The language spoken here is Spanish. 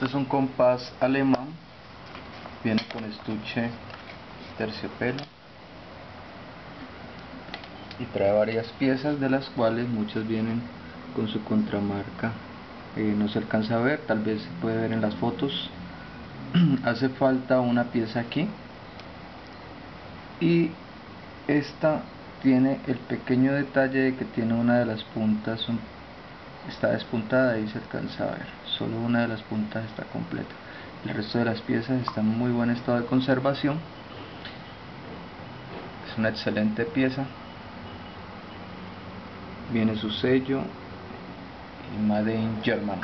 Este es un compás alemán, viene con estuche terciopelo y trae varias piezas de las cuales muchas vienen con su contramarca. Eh, no se alcanza a ver, tal vez se puede ver en las fotos. Hace falta una pieza aquí y esta tiene el pequeño detalle de que tiene una de las puntas está despuntada y se alcanza a ver. Solo una de las puntas está completa. El resto de las piezas están en muy buen estado de conservación. Es una excelente pieza. Viene su sello y Made in Germany